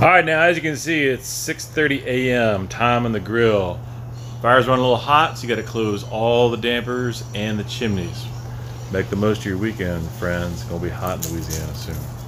All right, now as you can see, it's 6:30 a.m. Time on the grill. Fire's running a little hot, so you got to close all the dampers and the chimneys. Make the most of your weekend, friends. It's gonna be hot in Louisiana soon.